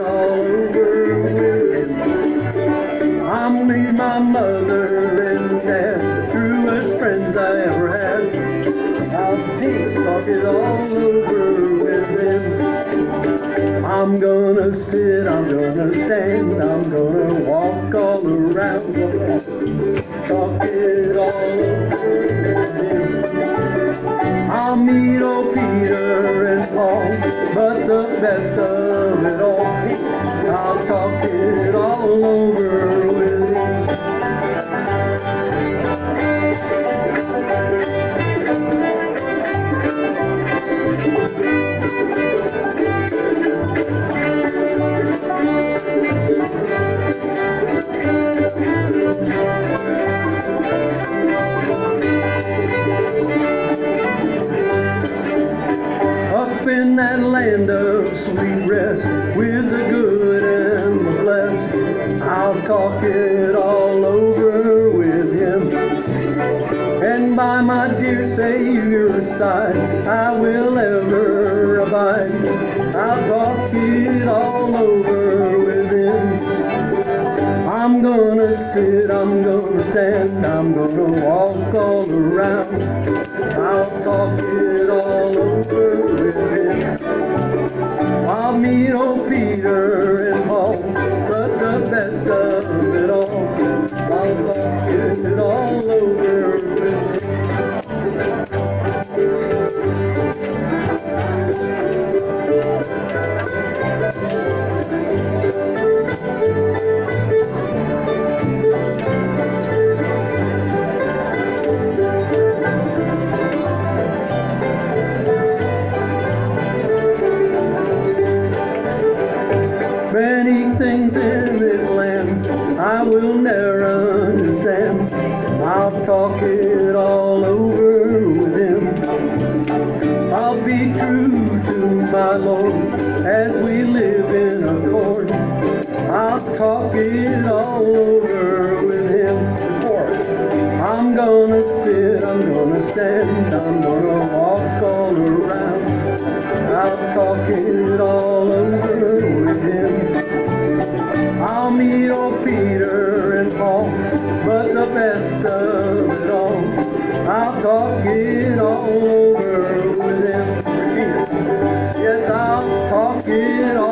all over him. I'll meet my mother and dad, truest friends I ever had. I'll talk it all over with him. I'm gonna sit, I'm gonna stand, I'm gonna walk all around, talk it all over with him. I'll meet Peter but the best of it all, I'll talk it all over with him. That land of sweet rest, with the good and the blessed, I'll talk it all over with him. And by my dear Savior's side, I will ever abide. I'll talk it all over with him. I'm gonna sit, I'm gonna stand, I'm gonna walk all around. I'll talk it all over with him. I'll meet old Peter and Paul, but the best of it all, I'll talk it all over with him. I will never understand. I'll talk it all over with him. I'll be true to my Lord as we live in accord. I'll talk it all over with him. I'm gonna sit, I'm gonna stand, I'm gonna walk all around. I'll talk it all over with him. I'll meet old Peter but the best of it all, I'll talk it all over with him. Yes, I'll talk it.